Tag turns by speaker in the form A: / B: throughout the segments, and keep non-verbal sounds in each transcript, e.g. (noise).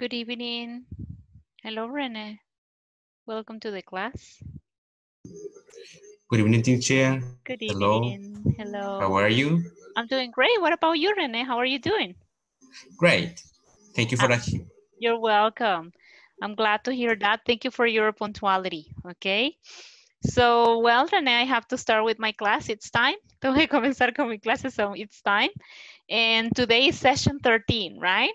A: Good evening. Hello, Rene. Welcome to the class.
B: Good evening, teacher.
A: Good evening. Hello. Hello.
B: How are you?
A: I'm doing great. What about you, Rene? How are you doing?
B: Great. Thank you for
A: Ah.
B: asking.
A: You're welcome. I'm glad to hear that. Thank you for your punctuality. Okay. So, well, Rene, I have to start with my class. It's time. (laughs) Tengo que comenzar con mi clase, so it's time. And today is session 13, right?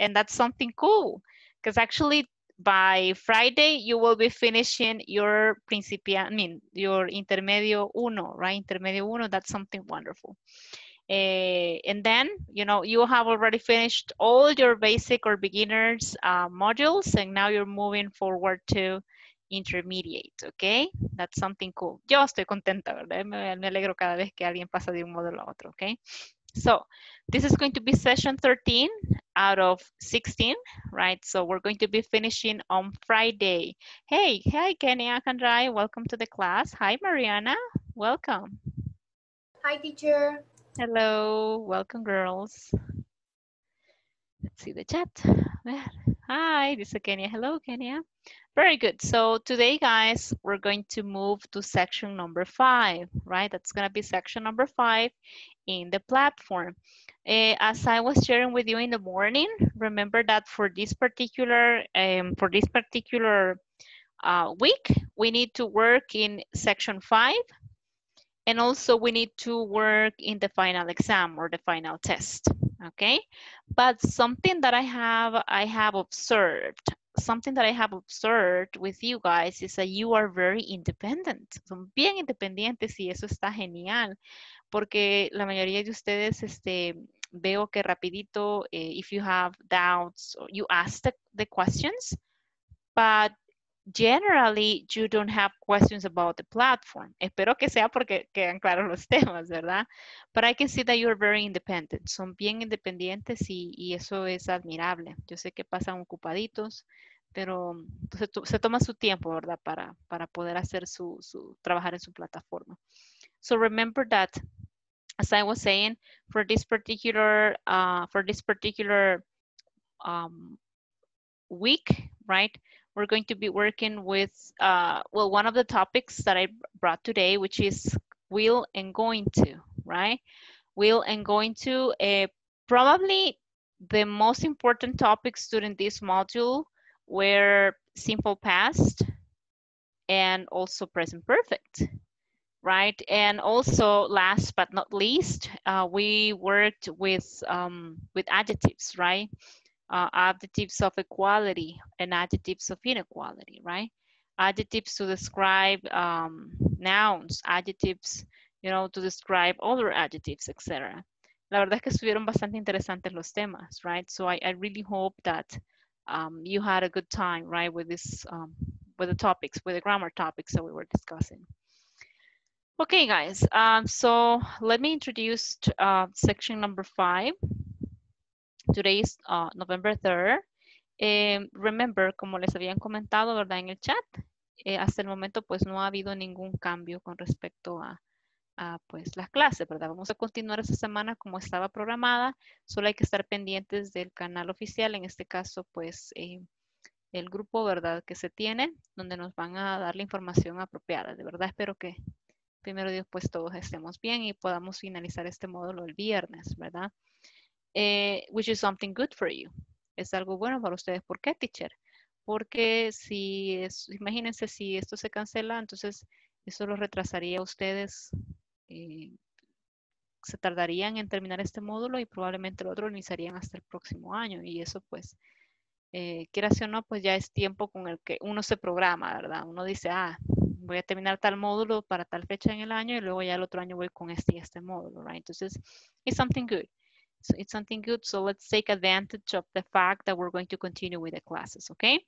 A: And that's something cool because actually by Friday, you will be finishing your principia, I mean, your intermedio uno, right? Intermedio uno, that's something wonderful. Eh, and then, you know, you have already finished all your basic or beginners uh, modules, and now you're moving forward to intermediate, okay? That's something cool. Yo estoy contenta, ¿verdad? Me, me alegro cada vez que alguien pasa de un módulo a otro, okay? So, this is going to be session 13 out of 16, right? So we're going to be finishing on Friday. Hey, hi, Kenya Kandrai. Welcome to the class. Hi, Mariana. Welcome.
C: Hi, teacher.
A: Hello, welcome girls. Let's see the chat. Hi, this is Kenya. Hello, Kenya. Very good. So today, guys, we're going to move to section number five, right? That's gonna be section number five in the platform. Eh, as I was sharing with you in the morning, remember that for this particular, um, for this particular uh, week, we need to work in section five and also we need to work in the final exam or the final test, okay? But something that I have, I have observed, something that I have observed with you guys is that you are very independent. Son bien independientes y eso está genial. Porque la mayoría de ustedes, este, veo que rapidito, eh, if you have doubts, you ask the, the questions, but generally you don't have questions about the platform. Espero que sea porque quedan claros los (laughs) temas, ¿verdad? But I can see that you're very independent. Son bien independientes y, eso es admirable. Yo sé que pasan ocupaditos, pero se toma su tiempo, ¿verdad? Para, para poder hacer su, su, trabajar en su plataforma. So remember that, as I was saying, for this particular, uh, for this particular um, week, right? We're going to be working with, uh, well, one of the topics that I brought today, which is will and going to, right? Will and going to, uh, probably the most important topics during this module were simple past and also present perfect, right? And also, last but not least, uh, we worked with um, with adjectives, right? Uh, adjectives of equality and adjectives of inequality, right? Adjectives to describe um, nouns, adjectives, you know, to describe other adjectives, etc. La verdad es que estuvieron bastante interesantes los temas, right? So I, I really hope that um, you had a good time, right, with this, um, with the topics, with the grammar topics that we were discussing. Okay, guys, um, so let me introduce uh, section number five. Today is uh, November 3rd. Eh, remember, como les habían comentado, ¿verdad? En el chat, eh, hasta el momento pues no ha habido ningún cambio con respecto a, a, pues las clases, ¿verdad? Vamos a continuar esta semana como estaba programada, solo hay que estar pendientes del canal oficial, en este caso pues eh, el grupo, ¿verdad? Que se tiene, donde nos van a dar la información apropiada. De verdad espero que primero Dios pues todos estemos bien y podamos finalizar este módulo el viernes, ¿verdad? Eh, which is something good for you. Es algo bueno para ustedes. ¿Por qué, teacher? Porque si es, imagínense si esto se cancela, entonces eso los retrasaría a ustedes. eh, se tardarían en terminar este módulo y probablemente el otro lo iniciarían hasta el próximo año. Y eso pues, eh, quieras o no, pues ya es tiempo con el que uno se programa, ¿verdad? Uno dice, ah, voy a terminar tal módulo para tal fecha en el año y luego ya el otro año voy con este y este módulo, right? Entonces, it's something good. So it's something good. So let's take advantage of the fact that we're going to continue with the classes, okay?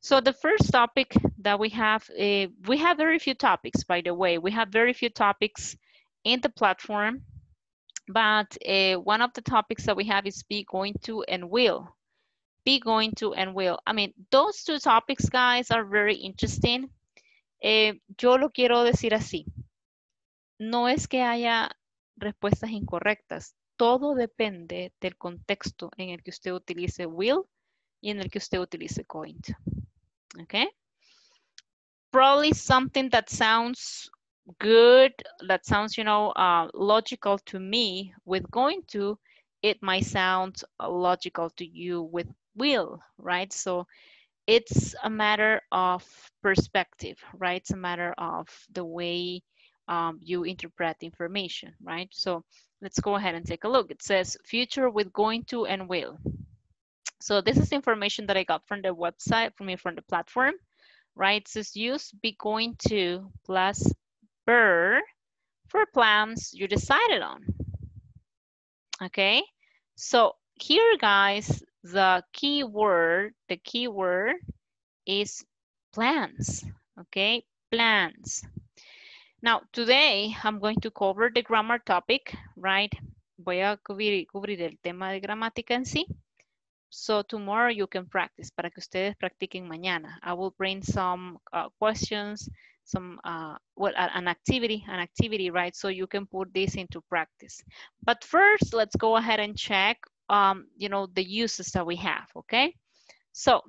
A: So the first topic that we have, uh, we have very few topics, by the way. We have very few topics in the platform, but uh, one of the topics that we have is be going to and will. Be going to and will. I mean, those two topics, guys, are very interesting. Eh, yo lo quiero decir así. No es que haya respuestas incorrectas todo depende del contexto en el que usted utilice will y en el que usted utilice going to. Okay? Probably something that sounds good, that sounds, you know, uh, logical to me with going to, it might sound logical to you with will, right? So it's a matter of perspective, right? It's a matter of the way um, you interpret information, right? So let's go ahead and take a look. It says future with going to and will. So this is information that I got from the website, from me from the platform, right? It says use be going to plus verb for plans you decided on. Okay, so here guys, the keyword, the keyword is plans, okay? Plans. Now, today I'm going to cover the grammar topic, right? Voy a cubrir, cubrir el tema de gramática en sí. So tomorrow you can practice, para que ustedes practiquen mañana. I will bring some uh, questions, some, uh, well, an activity, an activity, right? So you can put this into practice. But first, let's go ahead and check, um, you know, the uses that we have, okay? So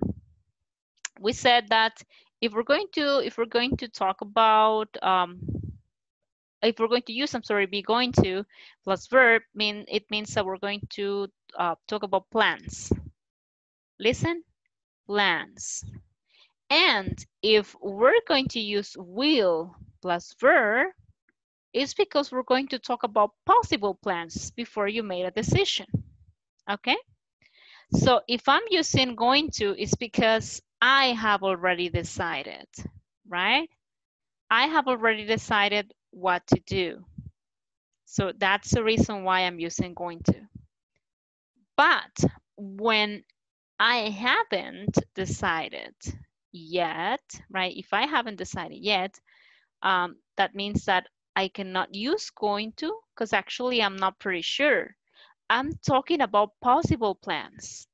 A: we said that if we're going to, if we're going to talk about, um, if we're going to use, I'm sorry, be going to plus verb, mean it means that we're going to uh, talk about plans. Listen, plans. And if we're going to use will plus verb, it's because we're going to talk about possible plans before you made a decision. Okay? So if I'm using going to, it's because I have already decided, right? I have already decided what to do. So that's the reason why I'm using going to. But when I haven't decided yet, right? If I haven't decided yet, um, that means that I cannot use going to because actually I'm not pretty sure. I'm talking about possible plans.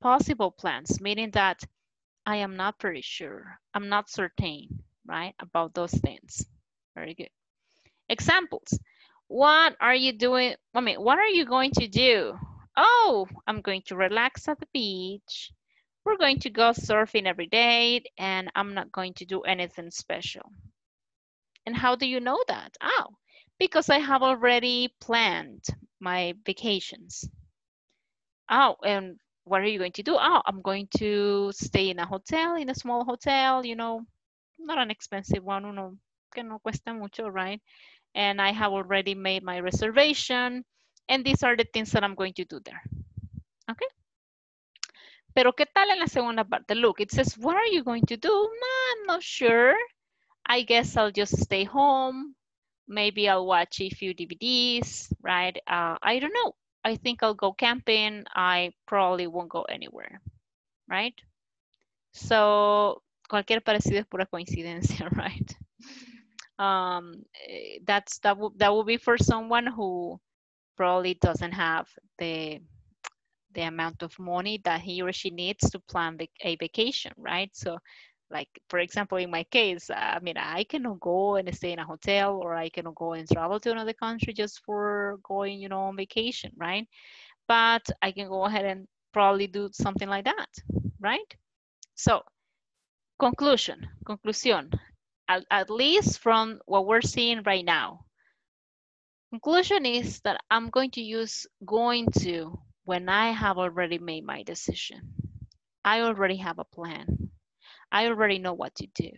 A: Possible plans, meaning that I am not pretty sure. I'm not certain, right, about those things. Very good. Examples. What are you doing? I mean, what are you going to do? Oh, I'm going to relax at the beach. We're going to go surfing every day and I'm not going to do anything special. And how do you know that? Oh, because I have already planned my vacations. Oh, and what are you going to do? Oh, I'm going to stay in a hotel, in a small hotel, you know, not an expensive one, uno que no cuesta mucho, right? And I have already made my reservation. And these are the things that I'm going to do there. Okay. Pero ¿qué tal en la segunda parte? Look, it says, what are you going to do? No, I'm not sure. I guess I'll just stay home. Maybe I'll watch a few DVDs, right? Uh, I don't know. I think I'll go camping. I probably won't go anywhere, right? So, cualquier parecido es pura coincidencia, (laughs) right? Um, eh, that's that would that would be for someone who probably doesn't have the the amount of money that he or she needs to plan a vacation, right? So, like for example, in my case, I mean, I cannot go and stay in a hotel, or I cannot go and travel to another country just for going, you know, on vacation, right? But I can go ahead and probably do something like that, right? So, conclusion, conclusion at, at least from what we're seeing right now. Conclusion is that I'm going to use going to when I have already made my decision. I already have a plan. I already know what to do.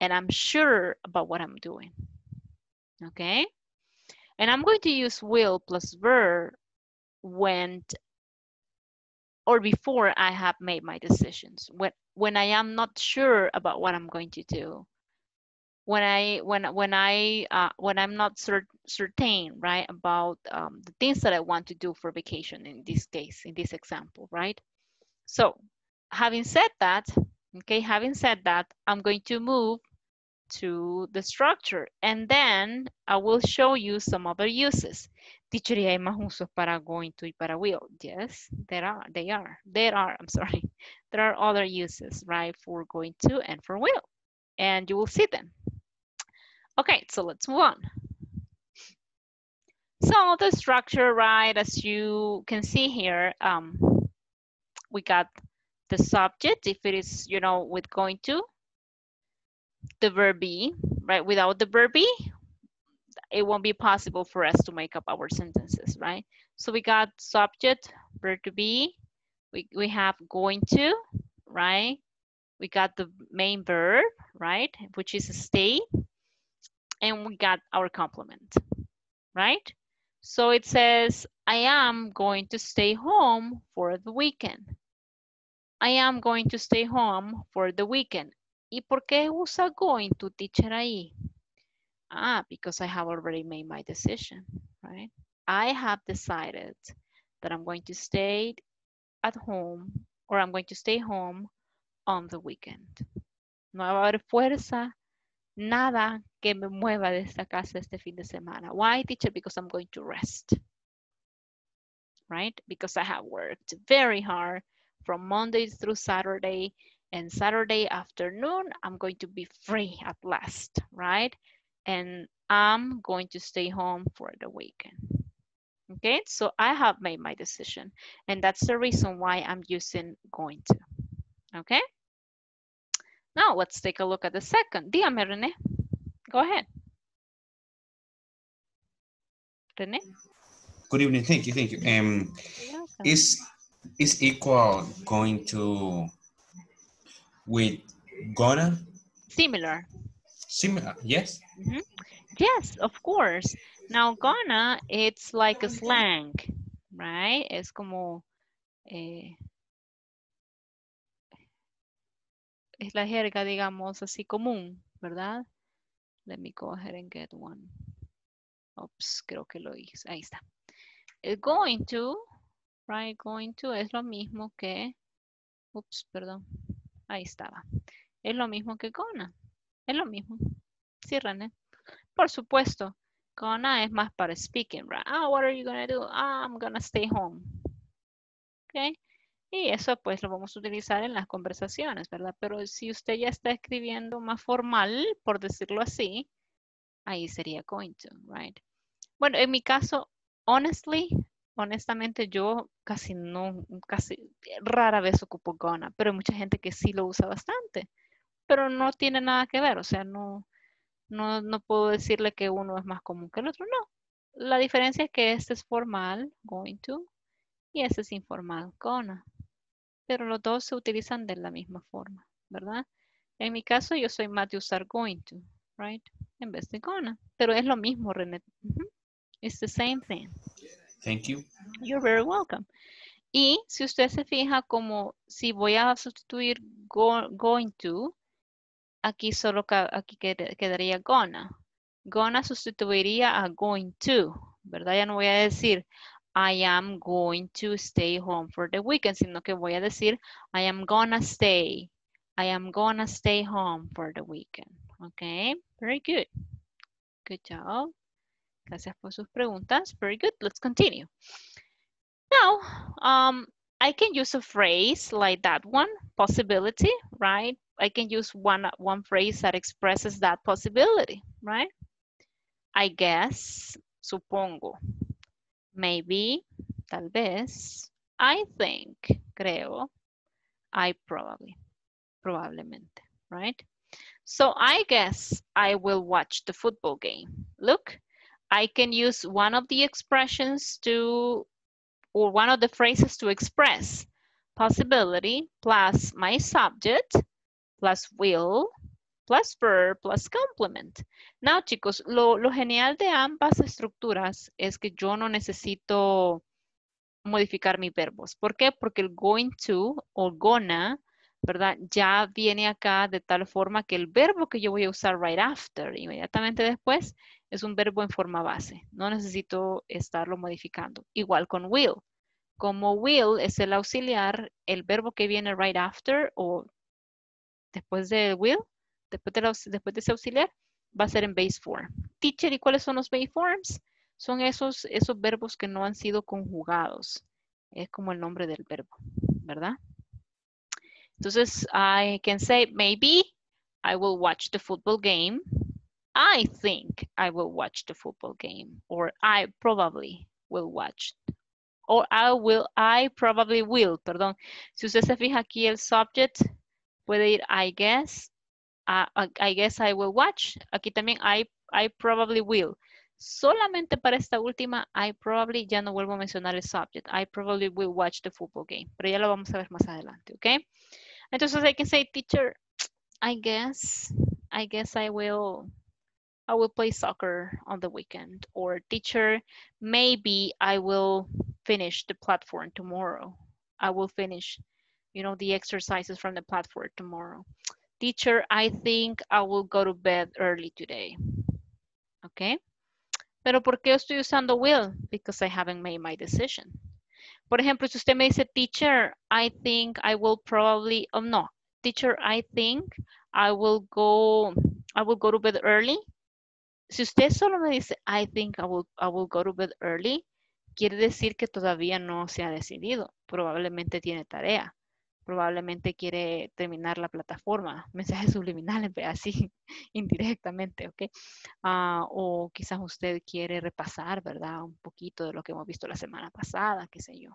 A: And I'm sure about what I'm doing. Okay? And I'm going to use will plus verb when or before I have made my decisions. When when I am not sure about what I'm going to do when I when when I uh, when I'm not cert certain right about um, the things that I want to do for vacation in this case in this example right? So having said that okay having said that I'm going to move to the structure and then I will show you some other uses. Teacher hay más usos para going to y para will. Yes there are they are there are I'm sorry. (laughs) There are other uses right for going to and for will. And you will see them Okay, so let's move on. So the structure, right, as you can see here, um, we got the subject, if it is, you know, with going to, the verb be, right? Without the verb be, it won't be possible for us to make up our sentences, right? So we got subject, verb to be, we, we have going to, right? We got the main verb, right? Which is stay, and we got our complement, right? So it says, I am going to stay home for the weekend. I am going to stay home for the weekend. ¿Y por qué usa going to teacher ahí? Ah, because I have already made my decision, right? I have decided that I'm going to stay at home or I'm going to stay home on the weekend. No va a haber fuerza, nada que me mueva de esta casa este fin de semana. Why, teacher? Because I'm going to rest. Right? Because I have worked very hard from Monday through Saturday. And Saturday afternoon, I'm going to be free at last, right? And I'm going to stay home for the weekend. Okay, so I have made my decision. And that's the reason why I'm using going to. Okay? Now let's take a look at the second. Dígame, René. Go ahead. René?
B: Good evening. Thank you. Thank you. Um, is is equal going to with gonna?
A: Similar.
B: Similar. Yes.
A: Mm -hmm. Yes, of course. Now gonna, it's like a slang, right? Es como eh, es la jerga, digamos, así común, ¿verdad? Let me go ahead and get one. Oops, creo que lo hice. Ahí está. El going to, right? Going to es lo mismo que, ups, perdón. Ahí estaba. Es lo mismo que gonna. Es lo mismo. Sí, René. Por supuesto, gonna es más para speaking, right? Ah, what are you gonna do? Ah, I'm gonna stay home. Okay. Y eso pues lo vamos a utilizar en las conversaciones, ¿verdad? Pero si usted ya está escribiendo más formal, por decirlo así, ahí sería going to, right? Bueno, en mi caso, honestly, honestamente yo casi no, casi rara vez ocupo gonna, pero hay mucha gente que sí lo usa bastante, pero no tiene nada que ver, o sea, no, no, no puedo decirle que uno es más común que el otro, no. La diferencia es que este es formal, going to, y este es informal, gonna pero los dos se utilizan de la misma forma, ¿verdad? En mi caso, yo soy más de usar going to, right? En vez de gonna. Pero es lo mismo, René. It's the same thing.
B: Thank you.
A: You're very welcome. Y si usted se fija como si voy a sustituir going to, aquí solo aquí quedaría gonna. Gonna sustituiría a going to, ¿verdad? Ya no voy a decir I am going to stay home for the weekend, sino que voy a decir I am gonna stay. I am gonna stay home for the weekend. Okay, very good. Good job. Gracias por sus preguntas. Very good. Let's continue. Now, um, I can use a phrase like that one, possibility, right? I can use one, one phrase that expresses that possibility, right? I guess, supongo, maybe, tal vez, I think, creo, I probably, probablemente, right? So I guess I will watch the football game. Look, I can use one of the expressions to, or one of the phrases to express possibility plus my subject plus will plus verb plus complement. Now, chicos, lo, genial de ambas estructuras es que yo no necesito modificar mis verbos. ¿Por qué? Porque el going to o gonna, ¿verdad? Ya viene acá de tal forma que el verbo que yo voy a usar right after, inmediatamente después, es un verbo en forma base. No necesito estarlo modificando. Igual con will. Como will es el auxiliar, el verbo que viene right after o después de will después de, ese auxiliar, va a ser en base form. Teacher, ¿y cuáles son los base forms? Son esos, esos verbos que no han sido conjugados. Es como el nombre del verbo, ¿verdad? Entonces, I can say, maybe I will watch the football game. I think I will watch the football game. Or I probably will watch. or I will, I probably will, perdón. Si usted se fija aquí el subject, puede ir I guess, uh, I guess I will watch. Aquí también I, I probably will. Solamente para esta última, I probably, ya no vuelvo a mencionar el subject. I probably will watch the football game. Pero ya lo vamos a ver más adelante, ¿ok? Entonces I can say, teacher, I guess, I guess I will, I will play soccer on the weekend. Or teacher, maybe I will finish the platform tomorrow. I will finish, you know, the exercises from the platform tomorrow. Teacher, I think I will go to bed early today. Okay. Pero ¿por qué estoy usando will? Because I haven't made my decision. Por ejemplo, si usted me dice, teacher, I think I will probably, oh no, teacher, I think I will go, I will go to bed early. Si usted solo me dice, I think I will, I will go to bed early, quiere decir que todavía no se ha decidido. Probablemente tiene tarea. Probablemente quiere terminar la plataforma. Mensajes subliminales, (laughs) así indirectamente, ¿ok? Uh, o quizás usted quiere repasar, ¿verdad? Un poquito de lo que hemos visto la semana pasada, qué sé yo.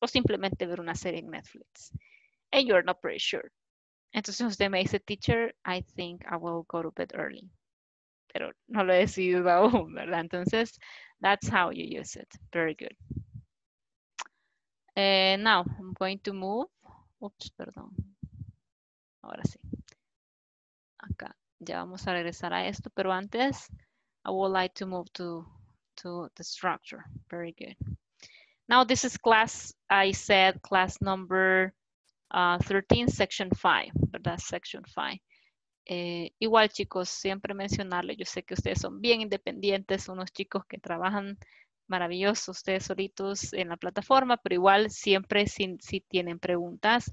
A: O simplemente ver una serie en Netflix. And you're not pretty sure. Entonces usted me dice, teacher, I think I will go to bed early. Pero no lo he decidido (laughs) aún, ¿verdad? Entonces, that's how you use it. Very good. Uh, now, I'm going to move. Oops, perdón. Ahora sí. Acá. Ya vamos a regresar a esto, pero antes, I would like to move to, to the structure. Very good. Now, this is class, I said class number uh, 13, section 5, ¿verdad? Section 5. Eh, igual chicos, siempre mencionarle, yo sé que ustedes son bien independientes, unos chicos que trabajan maravillosos ustedes solitos en la plataforma, pero igual siempre si, si tienen preguntas,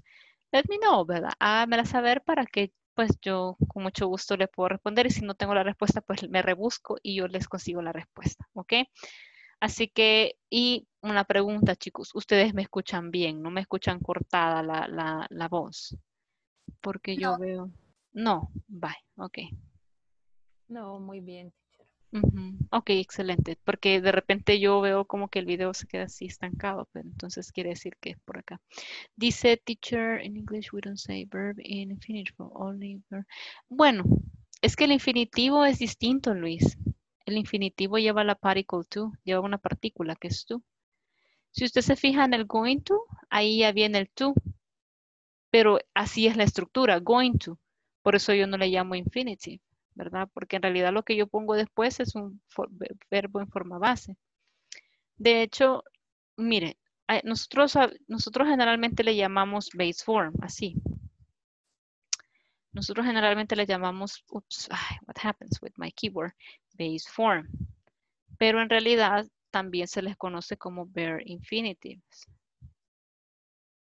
A: let me know, ¿verdad? Háganmela saber para que pues yo con mucho gusto le puedo responder y si no tengo la respuesta, pues me rebusco y yo les consigo la respuesta, ¿ok? Así que, y una pregunta, chicos, ustedes me escuchan bien, no me escuchan cortada la, la, la voz, porque yo veo, no, bye, ok.
D: No, muy bien.
A: Ok, excelente, porque de repente yo veo como que el video se queda así estancado, pero entonces quiere decir que es por acá. Dice teacher, in English we don't say verb in infinitive, only verb. Bueno, es que el infinitivo es distinto, Luis. El infinitivo lleva la particle to, lleva una partícula que es to. Si usted se fija en el going to, ahí ya viene el to, pero así es la estructura, going to. Por eso yo no le llamo infinitive. ¿Verdad? Porque en realidad lo que yo pongo después es un verbo en forma base. De hecho, mire, nosotros, nosotros generalmente le llamamos base form, así. Nosotros generalmente le llamamos, what happens with my keyboard, base form. Pero en realidad también se les conoce como bare infinitives.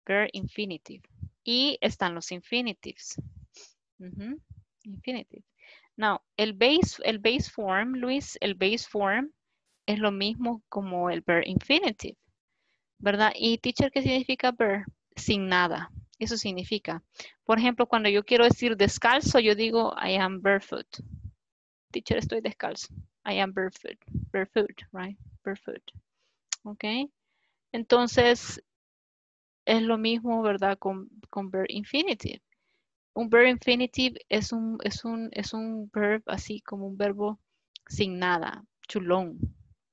A: Bare infinitive. Y están los infinitives. Infinitive. Now, el base, el base form, Luis, el base form es lo mismo como el verb infinitive, ¿verdad? Y teacher, ¿qué significa verb? Sin nada. Eso significa, por ejemplo, cuando yo quiero decir descalzo, yo digo I am barefoot. Teacher, estoy descalzo. I am barefoot. Barefoot, right? Barefoot. ¿Ok? Entonces, es lo mismo, ¿verdad? Con, con verb infinitive un verb infinitive es un, es un, es un verb así como un verbo sin nada, chulón,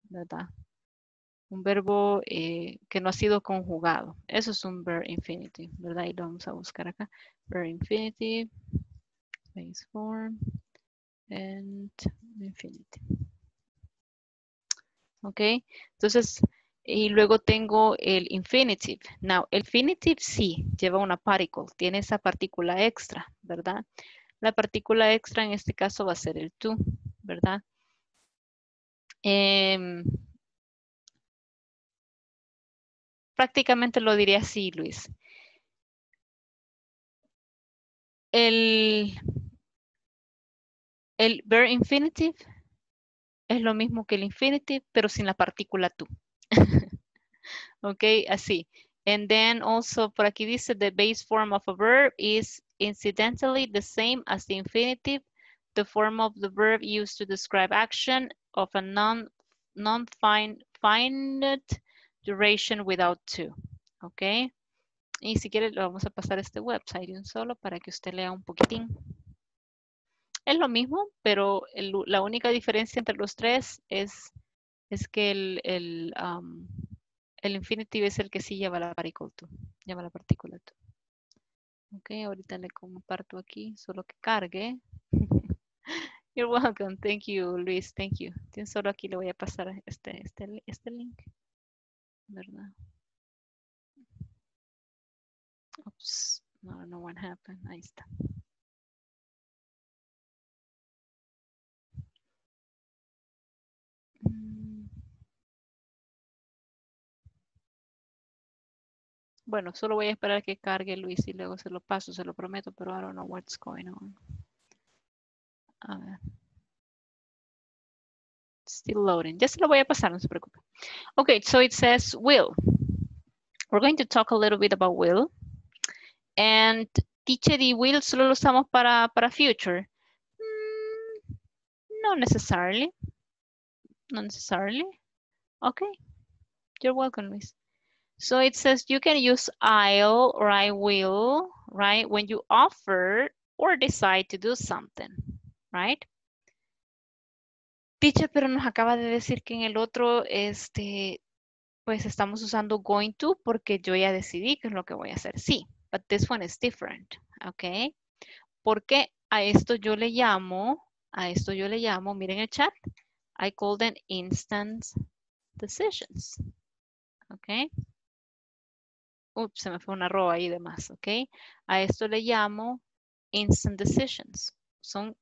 A: ¿verdad? Un verbo eh, que no ha sido conjugado. Eso es un verb infinitive, ¿verdad? Y lo vamos a buscar acá. Verb infinitive, base form, and infinitive. ¿Ok? Entonces, y luego tengo el infinitive. Now, el infinitive sí lleva una particle, tiene esa partícula extra, ¿verdad? La partícula extra en este caso va a ser el to, ¿verdad? Em, prácticamente lo diría así, Luis. El, el verb infinitive es lo mismo que el infinitive, pero sin la partícula to. (laughs) ok, así. And then also por aquí dice the base form of a verb is incidentally the same as the infinitive, the form of the verb used to describe action of a non non finite duration without to. ¿Ok? Y si quiere, lo vamos a pasar a este website un solo para que usted lea un poquitín. Es lo mismo, pero la única diferencia entre los tres es, es que el, el, el infinitive es el que sí lleva la particle to, lleva la partícula. Ok, ahorita le comparto aquí, solo que cargue. (laughs) You're welcome. Thank you, Luis. Thank you. Solo aquí le voy a pasar este, este, este link. ¿Verdad? Oops. No, no what happened. Ahí está. Bueno, solo voy a esperar que cargue Luis y luego se lo paso, se lo prometo, pero I don't know what's going on. A ver. Still loading. Ya se lo voy a pasar, no se preocupe. Okay, so it says will. We're going to talk a little bit about will. And teacher y will solo lo usamos para, para future. Mm, no necessarily. Not necessarily. Okay. You're welcome, Luis. So it says you can use I'll or I will, right? When you offer or decide to do something, right? Teacher, pero nos acaba de decir que en el otro, este, pues estamos usando going to porque yo ya decidí qué es lo que voy a hacer. Sí, but this one is different, ¿ok? Porque a esto yo le llamo, a esto yo le llamo, miren el chat, I call them instant decisions, ¿ok? Ups, se me fue una arroba ahí de más, ¿ok? A esto le llamo instant decisions. Son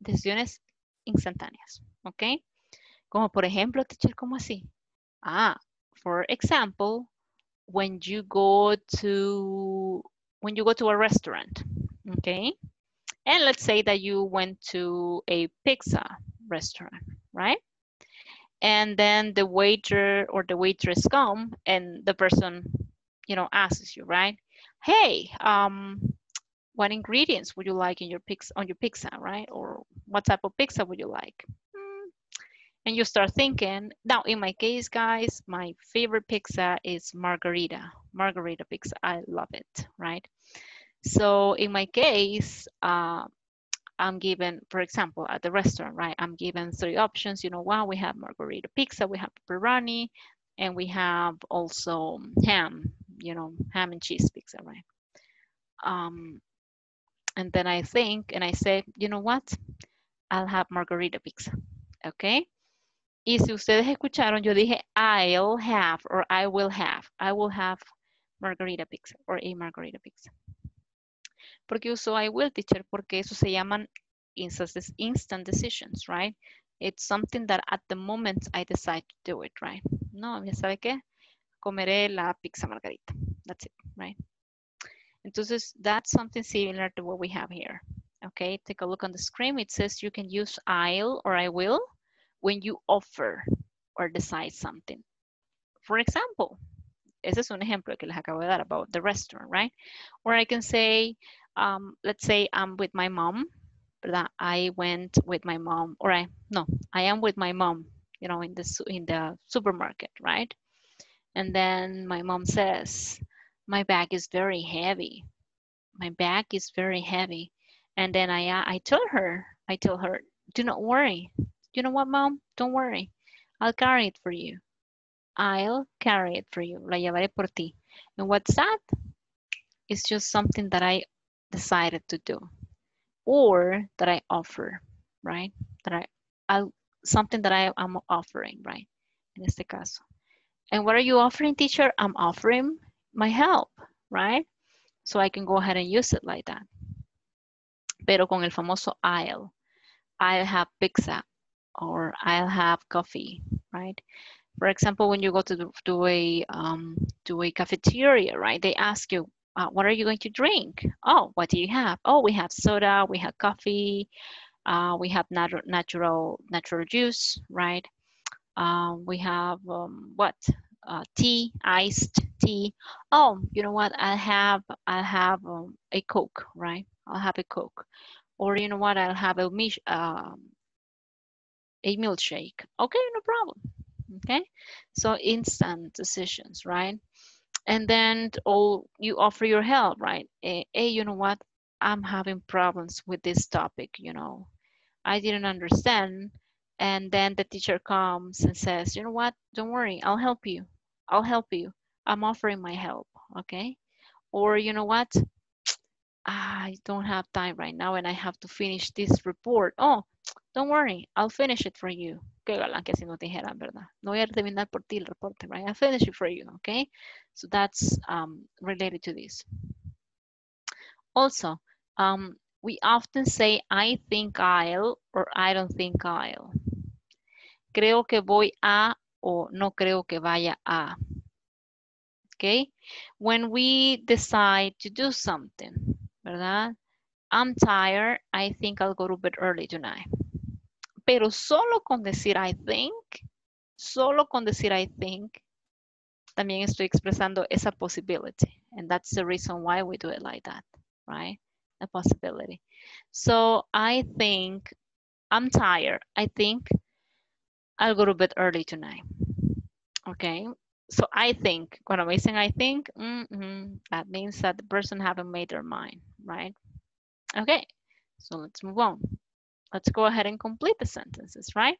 A: decisiones instantáneas, ¿ok? Como por ejemplo, teacher, ¿cómo así? Ah, for example, when you go to when you go to a restaurant, okay? And let's say that you went to a pizza restaurant, right? And then the waiter or the waitress come and the person you know, asks you, right? Hey, um, what ingredients would you like in your pizza on your pizza, right? Or what type of pizza would you like? Hmm. And you start thinking. Now, in my case, guys, my favorite pizza is margarita. Margarita pizza, I love it, right? So in my case, uh, I'm given, for example, at the restaurant, right? I'm given three options. You know, wow, we have margarita pizza, we have pepperoni, and we have also ham, you know, ham and cheese pizza, right? Um, and then I think, and I say, you know what? I'll have margarita pizza, okay? Y si ustedes escucharon, yo dije, I'll have, or I will have. I will have margarita pizza, or a margarita pizza. ¿Por qué uso I will, teacher? Porque eso se llaman instant decisions, right? It's something that at the moment I decide to do it, right? No, ya sabe qué? Comeré la pizza margarita. That's it, right? Entonces, that's something similar to what we have here. Okay, take a look on the screen. It says you can use I'll or I will when you offer or decide something. For example, ese es un ejemplo que les acabo de dar about the restaurant, right? Or I can say, um, let's say I'm with my mom, ¿verdad? I went with my mom, or I, no, I am with my mom, you know, in the, in the supermarket, right? And then my mom says, my bag is very heavy. My bag is very heavy. And then I, uh, I tell her, I tell her, do not worry. You know what, mom? Don't worry. I'll carry it for you. I'll carry it for you. La llevaré por ti. And what's that? It's just something that I decided to do or that I offer, right? That I, I'll, something that I am offering, right? En este caso. And what are you offering, teacher? I'm offering my help, right? So I can go ahead and use it like that. Pero con el famoso I'll. I'll have pizza or I'll have coffee, right? For example, when you go to, the, to, a, um, to a cafeteria, right? They ask you, uh, what are you going to drink? Oh, what do you have? Oh, we have soda, we have coffee, uh, we have nat natural, natural juice, right? Um, we have um, what? Uh, tea, iced tea. Oh, you know what? I have I have um, a Coke, right? I'll have a Coke. Or you know what? I'll have a um, a milkshake. Okay, no problem. okay? So instant decisions, right? And then all you offer your help, right? Hey, you know what? I'm having problems with this topic, you know. I didn't understand. And then the teacher comes and says, you know what? Don't worry, I'll help you. I'll help you. I'm offering my help, okay? Or you know what? I don't have time right now and I have to finish this report. Oh, don't worry, I'll finish it for you. Qué galán que si no te dijeran, ¿verdad? No voy a terminar por ti el reporte, right? I'll finish it for you, okay? So that's um, related to this. Also, um, we often say, I think I'll, or I don't think I'll. Creo que voy a, o no creo que vaya a. Okay? When we decide to do something, ¿verdad? I'm tired, I think I'll go to bed early tonight. Pero solo con decir I think, solo con decir I think, también estoy expresando esa possibility. And that's the reason why we do it like that, right? A possibility. So I think I'm tired. I think I'll go to bed early tonight. Okay. So I think, cuando me dicen I think, mm -hmm, that means that the person haven't made their mind, right? Okay, so let's move on. Let's go ahead and complete the sentences, right?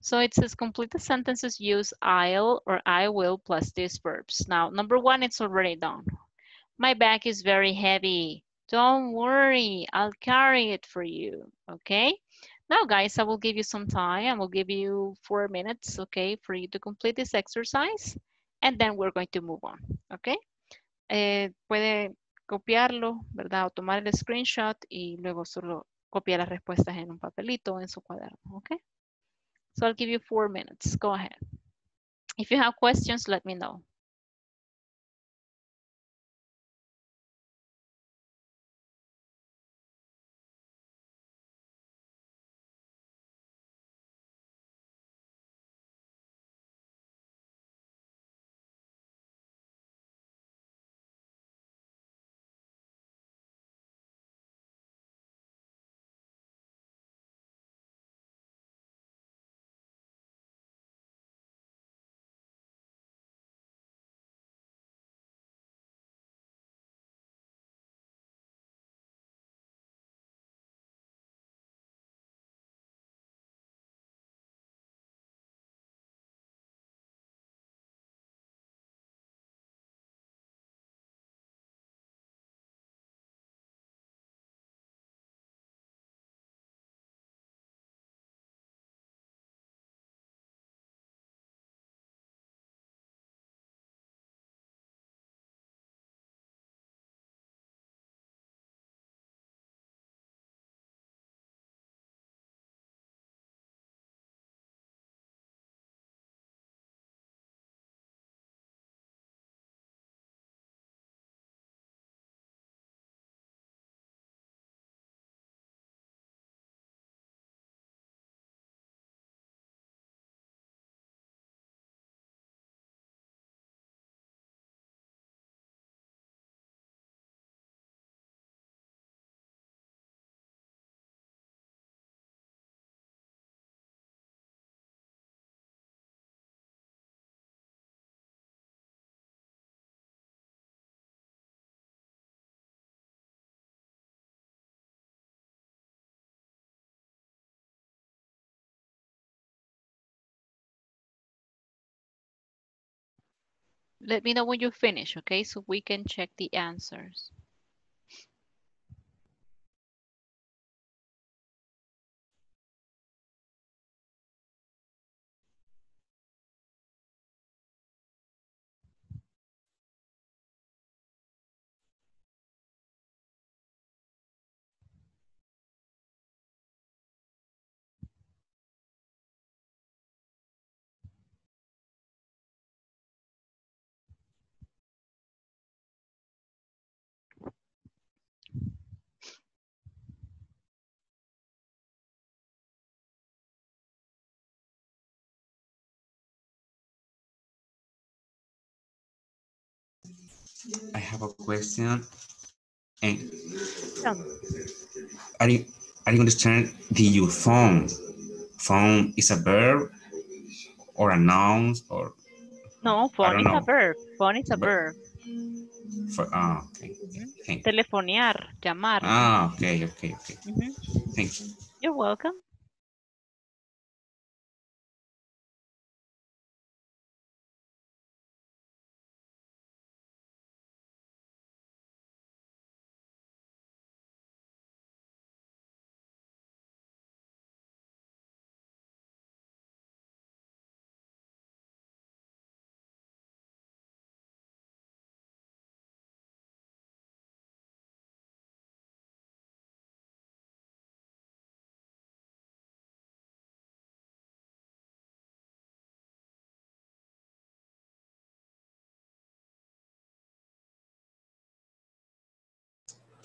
A: So it says complete the sentences use I'll or I will plus these verbs. Now, number one, it's already done. My bag is very heavy. Don't worry, I'll carry it for you, okay? Now, guys, I will give you some time. I will give you four minutes, okay, for you to complete this exercise. And then we're going to move on, okay? Eh, puede copiarlo, ¿verdad? O tomar el screenshot y luego solo copiar las respuestas en un papelito en su cuaderno, okay. So I'll give you four minutes. Go ahead. If you have questions, let me know. Let me know when you finish, okay? So we can check the answers.
B: I have a question. And are you are you understand the your phone? Phone is a verb or a noun or
A: No, phone is a verb. Phone is a
B: But-
A: verb.
B: for, ah, okay.
A: Ujú.
B: Thank-
A: Telefonear, llamar.
B: Ah, okay, okay, okay.
A: Ujú.
B: Thank you.
A: You're welcome.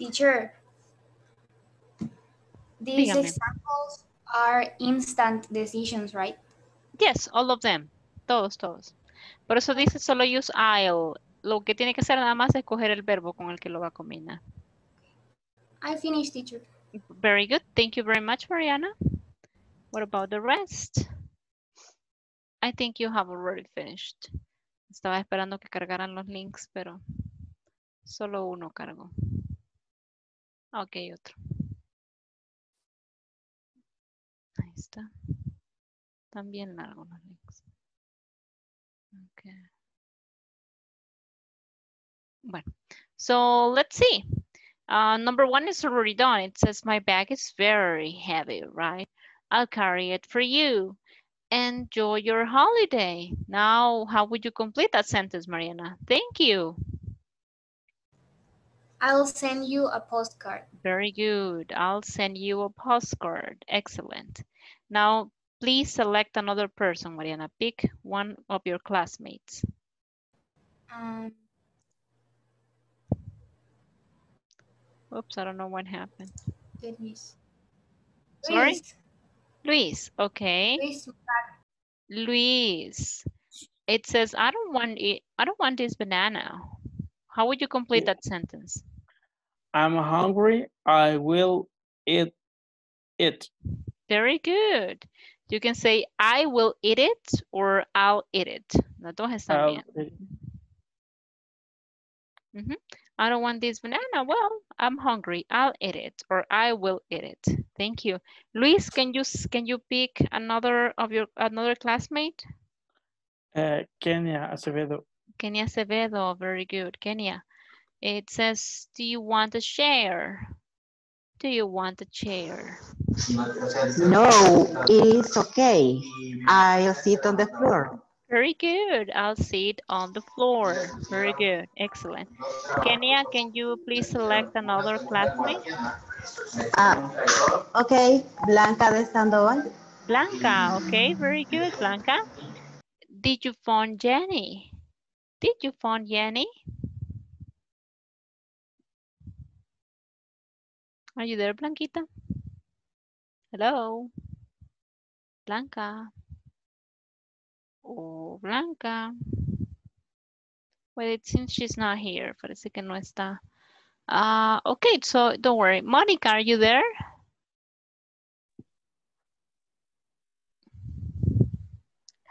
C: Teacher, these
A: Dígame.
C: examples are instant decisions, right?
A: Yes, all of them. Todos, todos. Por eso dice solo use I'll. Lo que tiene que hacer nada más es coger el verbo con el que lo va a combinar.
C: I finished, teacher.
A: Very good. Thank you very much, Mariana. What about the rest? I think you have already finished. Estaba esperando que cargaran los links, pero solo uno cargó. Ok, otro. Ahí está. También largos los links. Okay. Bueno, so let's see. Uh, number one is already done. It says, my bag is very heavy, right? I'll carry it for you. Enjoy your holiday. Now, how would you complete that sentence, Mariana? Thank you.
C: I'll send you a postcard.
A: Very good. I'll send you a postcard. Excellent. Now, please select another person, Mariana. Pick one of your classmates.
C: Um,
A: Oops, I don't know what happened.
C: goodness.
A: Sorry?
C: Luis,
A: Luis, okay.
C: Luis,
A: Luis. It says, I don't want it. I don't want this banana. How would you complete that sentence?
E: I'm hungry. I will eat it.
A: Very good. You can say, I will eat it or I'll eat it. Las dos están bien.
E: eat it.
A: I don't want this banana. Well, I'm hungry. I'll eat it or I will eat it. Thank you. Luis, can you can you pick another of your another classmate?
E: Uh, Kenya Acevedo.
A: Kenya Acevedo, very good. Kenya. It says, do you want a chair? Do you want a chair?
F: No, it is okay. I'll sit on the floor.
A: Very good. I'll sit on the floor. Very good. Excellent. Kenya, can you please select another classmate?
F: Ah, okay, Blanca de Sandoval.
A: Blanca. Okay, very good, Blanca. Did you find Jenny? Did you find Jenny? Are you there, Blanquita? Hello? Blanca. Oh, Blanca. Well, it seems she's not here. Parece que no está. Uh, okay, so don't worry. Monica, are you there?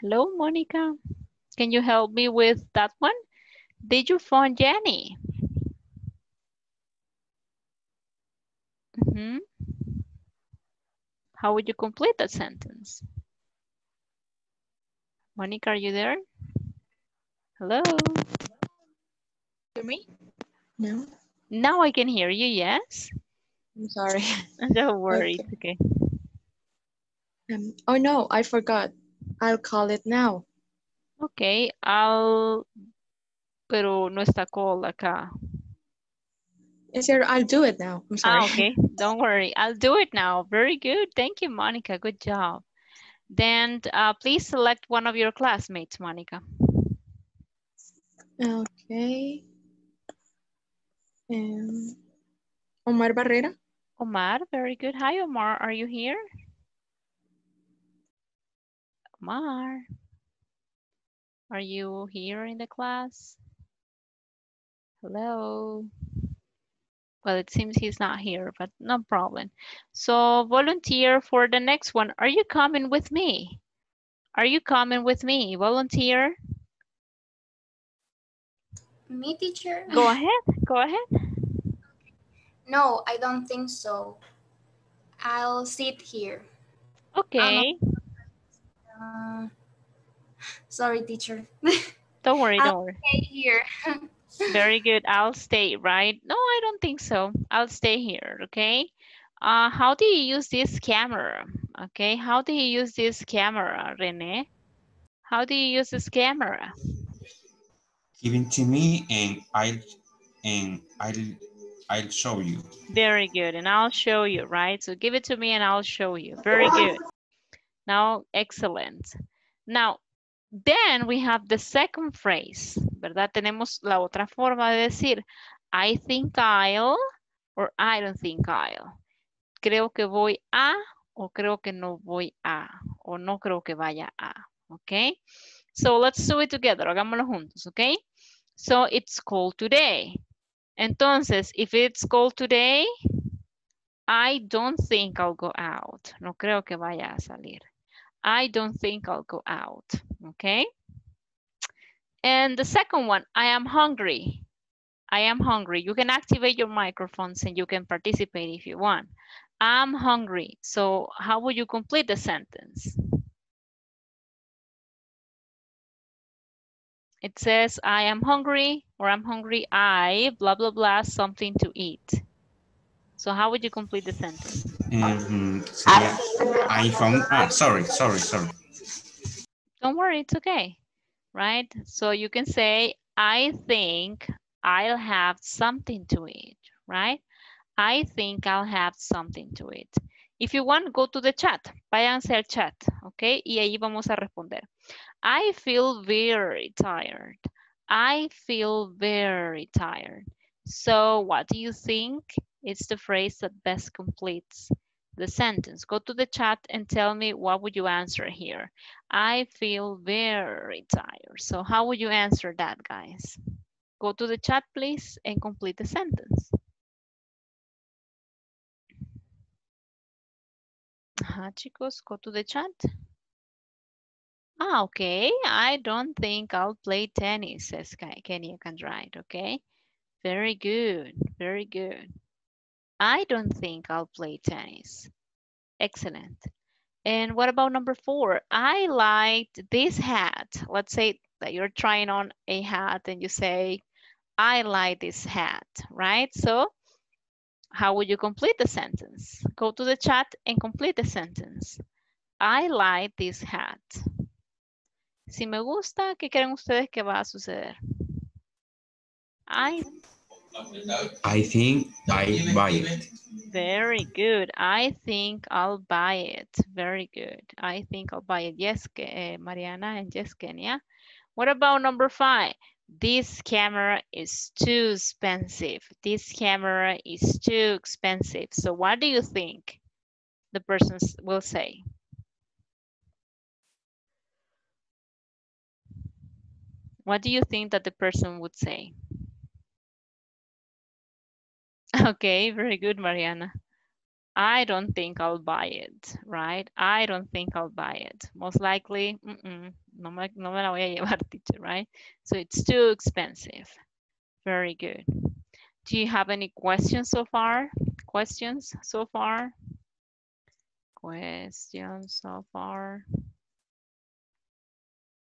A: Hello, Monica. Can you help me with that one? Did you find Jenny? Mhm. How would you complete that sentence? Monica, are you there? Hello?
G: hear me? No,
A: Now I can hear you, yes?
G: I'm sorry. (laughs)
A: Don't worry, it's okay.
G: Um, oh no, I forgot. I'll call it now.
A: Okay, I'll... Pero no está call acá.
G: Yes, sir, I'll do it now. I'm sorry.
A: Ah, okay. (laughs) Don't worry. I'll do it now. Very good. Thank you, Monica. Good job. Then uh, please select one of your classmates, Monica.
G: Okay. Um, Omar Barrera.
A: Omar, very good. Hi, Omar. Are you here? Omar. Are you here in the class? Hello. Well, it seems he's not here, but no problem. So volunteer for the next one. Are you coming with me? Are you coming with me? Volunteer?
C: Me, teacher?
A: Go ahead, go ahead.
C: No, I don't think so. I'll sit here.
A: Okay,
C: Uh, sorry, teacher.
A: don't worry,
C: I'll-
A: don't worry.
C: Stay here. (laughs)
A: Very good. I'll stay, right? No, I don't think so. I'll stay here, okay? Uh, how do you use this camera? Okay, how do you use this camera, Rene? How do you use this camera?
B: Give it to me and I'll and I'll I'll show you.
A: Very good, and I'll show you, right? So give it to me and I'll show you. Very good. Now, excellent. Now, then we have the second phrase, ¿verdad? Tenemos la otra forma de decir, I think I'll, or I don't think I'll. Creo que voy a, o creo que no voy a, o no creo que vaya a, ¿ok? So let's do it together, hagámoslo juntos, ¿ok? So it's cold today. Entonces, if it's cold today, I don't think I'll go out. No creo que vaya a salir. I don't think I'll go out. Okay. And the second one, I am hungry. I am hungry. You can activate your microphones and you can participate if you want. I'm hungry. So how would you complete the sentence? It says, I am hungry or I'm hungry. I blah, blah, blah, something to eat. So how would you complete the sentence?
B: Um, sería iPhone. Ah, sorry, sorry, sorry.
A: Don't worry, it's okay, right? So you can say, I think I'll have something to eat, right? I think I'll have something to eat. If you want, go to the chat. Váyanse al chat, okay? Y ahí vamos a responder. I feel very tired. I feel very tired. So what do you think? It's the phrase that best completes the sentence. Go to the chat and tell me what would you answer here. I feel very tired. So how would you answer that, guys? Go to the chat, please, and complete the sentence. Ajá, chicos, go to the chat. Ah, okay. I don't think I'll play tennis, says Ke- Kenya can write, okay? Very good, very good. I don't think I'll play tennis. Excellent. And what about number four? I liked this hat. Let's say that you're trying on a hat and you say, I like this hat, right? So how would you complete the sentence? Go to the chat and complete the sentence. I like this hat. Si me gusta, ¿qué creen ustedes que va a suceder? I
B: I think I buy it.
A: Very good. I think I'll buy it. Very good. I think I'll buy it. Yes, eh, Mariana and yes, Kenya. What about number five? This camera is too expensive. This camera is too expensive. So what do you think the person will say? What do you think that the person would say? Okay, very good, Mariana. I don't think I'll buy it, right? I don't think I'll buy it. Most likely, mm-mm, no, me, no me la voy a llevar, (laughs) teacher, right? So it's too expensive. Very good. Do you have any questions so far? Questions so far? Questions so far?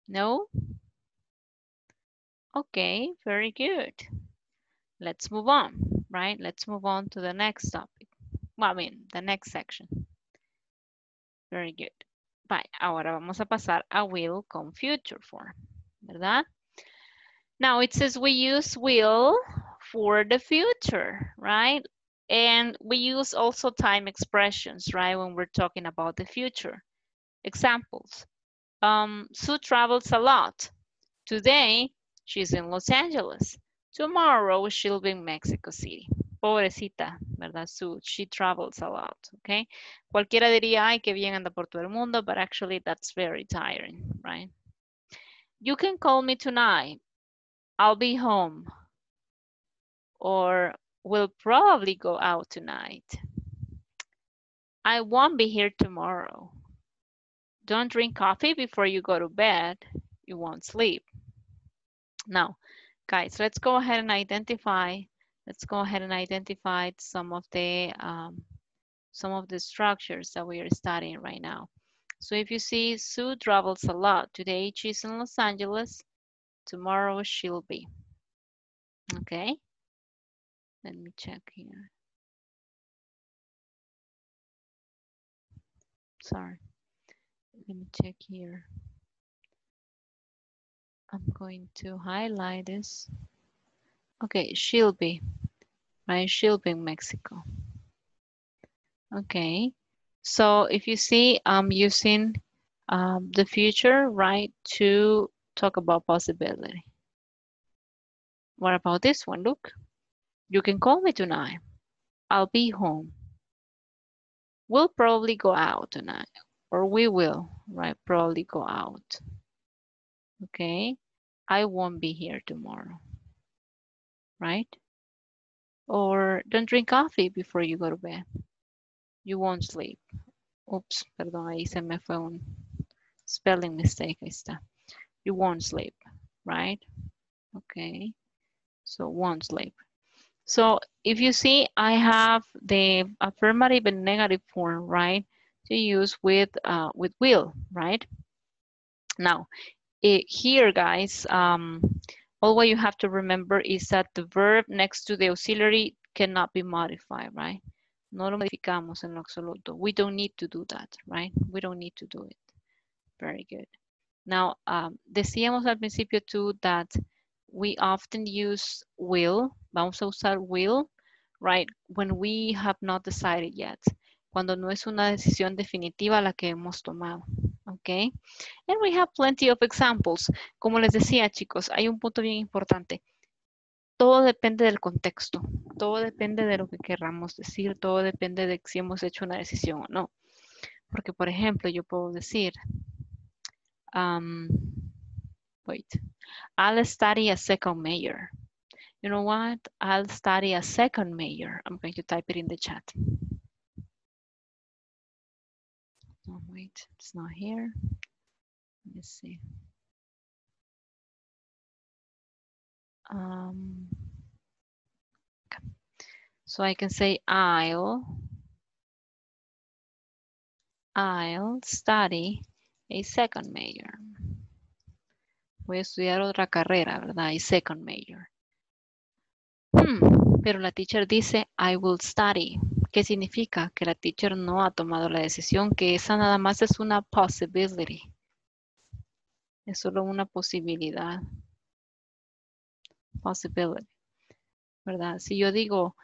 A: No? Okay, very good. Let's move on, right? Let's move on to the next topic. Well, I mean, the next section. Very good. Bye. Ahora vamos a pasar a will con future form, ¿verdad? Now it says we use will for the future, right? And we use also time expressions, right? When we're talking about the future. Examples. Um, Sue travels a lot. Today, she's in Los Angeles. Tomorrow, she'll be in Mexico City. Pobrecita, ¿verdad? Sue, she travels a lot, okay? Cualquiera diría, ay, qué bien anda por todo el mundo, but actually that's very tiring, right? You can call me tonight. I'll be home. Or we'll probably go out tonight. I won't be here tomorrow. don't drink coffee before you go to bed, you won't sleep. Now, guys, let's go ahead and identify, let's go ahead and identify some of the, um, some of the structures that we are studying right now. So if you see Sue travels a lot. Today she's in Los Angeles. Tomorrow she'll be. Okay. Let me check here. Sorry. Let me check here. I'm going to highlight this. Okay, she'll be, right? She'll be in Mexico. Okay, so if you see, I'm using um, the future, right, to talk about possibility. What about this one? Look, you can call me tonight. I'll be home. We'll probably go out tonight, or we will, right, probably go out. Okay, I won't be here tomorrow, right? Or don't drink coffee before you go to bed. You won't sleep. Oops, perdón, ahí se me fue un spelling mistake. Ahí está. You won't sleep, right? Okay, so won't sleep. So if you see, I have the affirmative and negative form, right? To use with, uh, with will, right? Now, it, here, guys, um, all what you have to remember is that the verb next to the auxiliary cannot be modified, right? No lo modificamos en lo absoluto. We don't need to do that, right? We don't need to do it. Very good. Now, um, decíamos al principio too that we often use will. Vamos a usar will, right? When we have not decided yet. Cuando no es una decisión definitiva la que hemos tomado. Okay. And we have plenty of examples. Como les decía, chicos, hay un punto bien importante. Todo depende del contexto. Todo depende de lo que querramos decir. Todo depende de si hemos hecho una decisión o no. Porque, por ejemplo, yo puedo decir, um, wait, I'll study a second major. You know what? I'll study a second major. I'm going to type it in the chat. Oh, wait, it's not here. Let me see. Um, okay. So I can say I'll, I'll study a second major. Voy a estudiar otra carrera, ¿verdad? A second major. Hmm, pero la teacher dice, I will study. ¿Qué significa? Que la teacher no ha tomado la decisión, que esa nada más es una possibility. Es solo una posibilidad. Possibility. ¿Verdad? Si yo digo,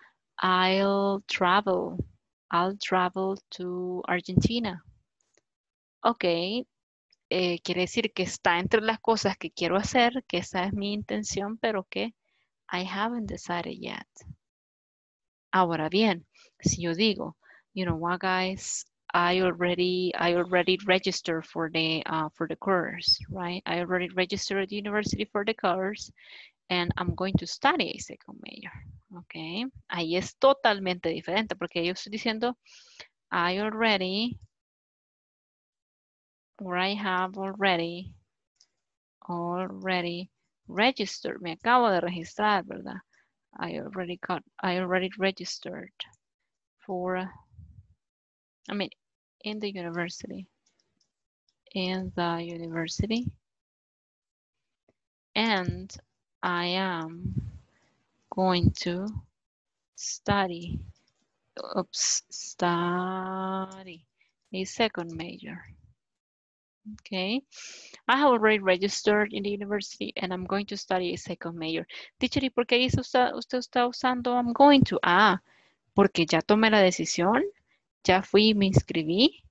A: I'll travel, I'll travel to Argentina. Ok, eh, quiere decir que está entre las cosas que quiero hacer, que esa es mi intención, pero que I haven't decided yet. Ahora bien, si yo digo, you know what, guys, I already I already registered for the uh, for the course, right? I already registered at the university for the course, and I'm going to study a second major. Okay, ahí es totalmente diferente porque yo estoy diciendo I already or I have already already registered. Me acabo de registrar, ¿verdad? I already got I already registered for I mean in the university. In the university. And I am going to study oops study a second major. Okay. I have already registered in the university and I'm going to study a second major. Teacher ¿y por qué usted, usted está usando? I'm going to ah porque ya tomé la decisión ya fui y me inscribí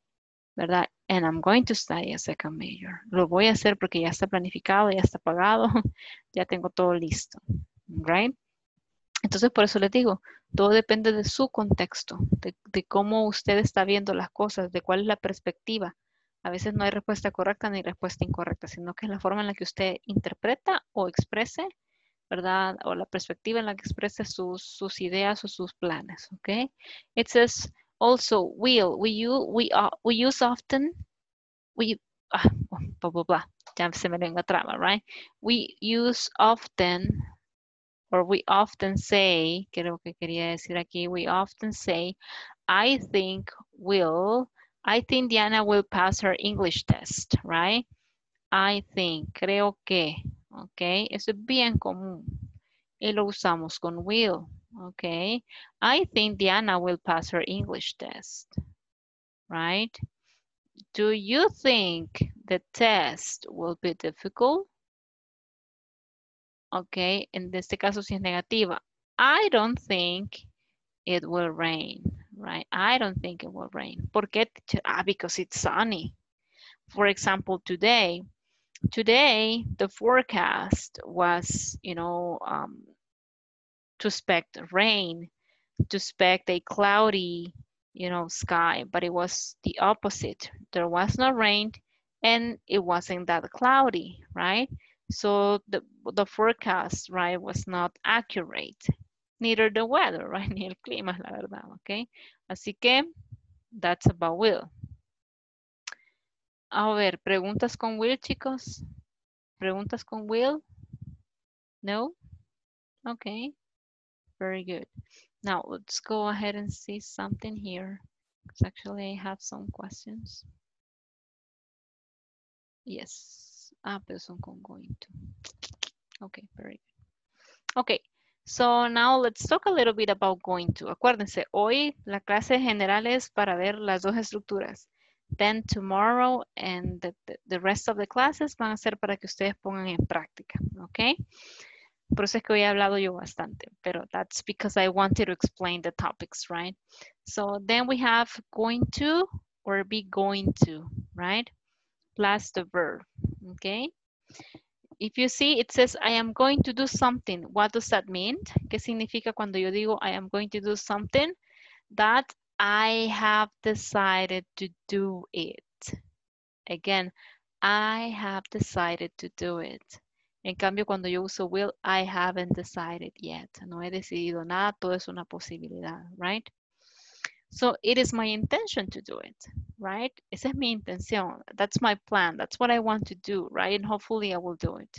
A: ¿verdad? And I'm going to study a second major. Lo voy a hacer porque ya está planificado, ya está pagado, (laughs) ya tengo todo listo. Right? Entonces, por eso les digo, todo depende de su contexto, de, de, cómo usted está viendo las cosas, de cuál es la perspectiva. A veces no hay respuesta correcta ni respuesta incorrecta, sino que es la forma en la que usted interpreta o exprese, ¿verdad? O la perspectiva en la que exprese sus, sus ideas o sus planes, ¿ok? It says, also will we use we uh, we use often we ah, blah, blah, blah. Ya se me venga traba, right? We use often, or we often say, creo que quería decir aquí, we often say, I think will, I think Diana will pass her English test, right? I think, creo que, ok, eso es bien común. Y lo usamos con will, ok. I think Diana will pass her English test, right? Do you think the test will be difficult? Ok, en este caso si es negativa. I don't think it will rain, right? I don't think it will rain. ¿Por qué? Ah, because it's sunny. For example, today, today the forecast was, you know, um, to expect rain, to expect a cloudy, you know, sky, but it was the opposite. There was no rain and it wasn't that cloudy, right? So the, the forecast, right, was not accurate. Neither the weather, (laughs) right? Ni el clima, la verdad, okay? Así que, that's about will. A ver, ¿preguntas con will, chicos? ¿Preguntas con will? No? Okay. Very good. Now let's go ahead and see something here. Because actually I have some questions. Yes. Ah, pero son con going to. Okay, very good. Okay, so now let's talk a little bit about going to. Acuérdense, hoy la clase general es para ver las dos estructuras. Then tomorrow and the, the, rest of the classes van a ser para que ustedes pongan en práctica, okay? Por eso es que hoy he hablado yo bastante, pero that's because I wanted to explain the topics, right? So then we have going to or be going to, right? Plus the verb, okay? If you see, it says, I am going to do something. What does that mean? ¿Qué significa cuando yo digo, I am going to do something? That I have decided to do it. Again, I have decided to do it. En cambio, cuando yo uso will, I haven't decided yet. No he decidido nada, todo es una posibilidad, right? So it is my intention to do it, right? Esa es mi intención. That's my plan. That's what I want to do, right? And hopefully I will do it.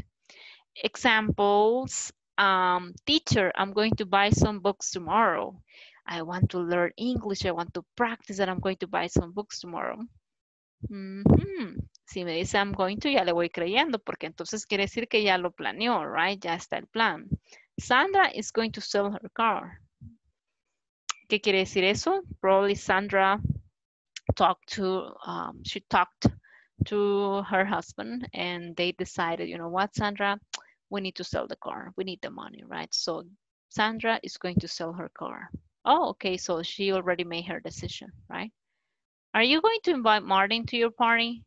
A: Examples, um, teacher, I'm going to buy some books tomorrow. I want to learn English. I want to practice and I'm going to buy some books tomorrow. Mm -hmm. Si me dice I'm going to, ya le voy creyendo porque entonces quiere decir que ya lo planeó, right? Ya está el plan. Sandra is going to sell her car. ¿Qué quiere decir eso? Probably Sandra talked to, um, she talked to her husband and they decided, you know what, Sandra, we need to sell the car. We need the money, right? So Sandra is going to sell her car. Oh, okay, so she already made her decision, right? Are you going to invite Martin to your party?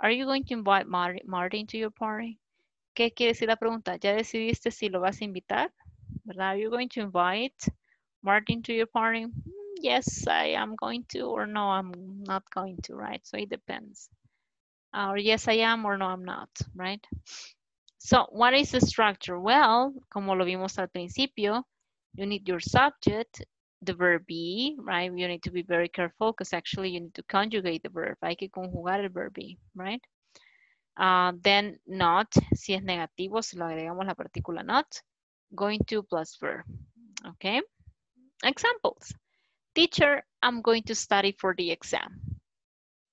A: Are you going to invite Martin to your party? ¿Qué quiere decir la pregunta? ¿Ya decidiste si lo vas a invitar? ¿Verdad? Are you going to invite Martin to your party? Mm, yes, I am going to, or no, I'm not going to, right? So it depends. or yes, I am, or no, I'm not, right? So what is the structure? Well, como lo vimos al principio, you need your subject, the verb be, right? You need to be very careful because actually you need to conjugate the verb. Hay que conjugar el verb be, right? Uh, then not, si es negativo, si lo agregamos la partícula not. Going to plus verb, okay? Examples. Teacher, I'm going to study for the exam.